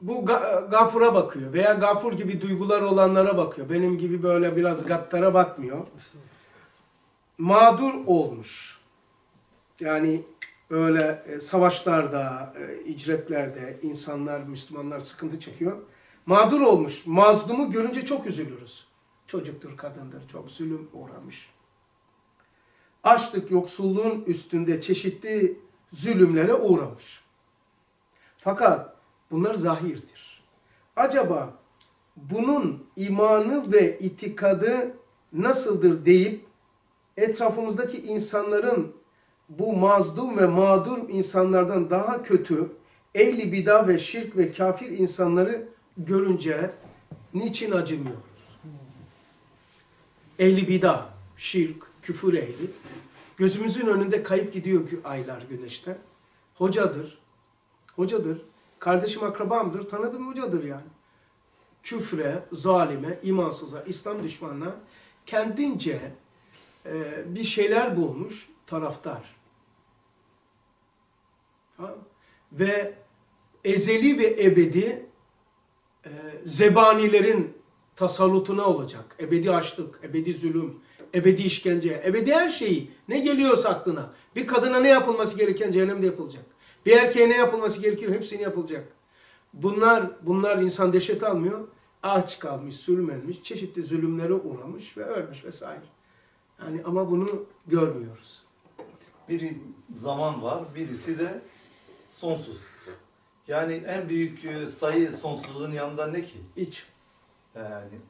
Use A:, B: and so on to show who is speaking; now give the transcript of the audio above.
A: bu ga- gafura bakıyor veya gafur gibi duygular olanlara bakıyor. Benim gibi böyle biraz gattara bakmıyor. Mağdur olmuş. Yani öyle e, savaşlarda, e, icretlerde insanlar, Müslümanlar sıkıntı çekiyor. Mağdur olmuş. Mazlumu görünce çok üzülürüz. Çocuktur, kadındır, çok zulüm uğramış. Açlık, yoksulluğun üstünde çeşitli zulümlere uğramış. Fakat bunlar zahirdir. Acaba bunun imanı ve itikadı nasıldır deyip etrafımızdaki insanların bu mazlum ve mağdur insanlardan daha kötü ehli bida ve şirk ve kafir insanları görünce niçin acımıyoruz? Ehli bida, şirk, küfür ehli gözümüzün önünde kayıp gidiyor aylar güneşte. Hocadır, hocadır, kardeşim akrabamdır, tanıdığım hocadır yani. Küfre, zalime, imansıza, İslam düşmanına kendince e, bir şeyler bulmuş taraftar. Tamam. Ve ezeli ve ebedi e, zebanilerin tasallutuna olacak. Ebedi açlık, ebedi zulüm, ebedi işkence, ebedi her şeyi ne geliyorsa aklına. Bir kadına ne yapılması gereken cehennemde yapılacak. Bir erkeğe ne yapılması gerekiyor hepsini yapılacak. Bunlar bunlar insan dehşet almıyor. Aç kalmış, sürmenmiş, çeşitli zulümlere uğramış ve ölmüş vesaire. Yani ama bunu görmüyoruz.
B: Bir zaman var, birisi de sonsuz. Yani en büyük e, sayı sonsuzluğun yanında ne ki?
A: Hiç.
B: Yani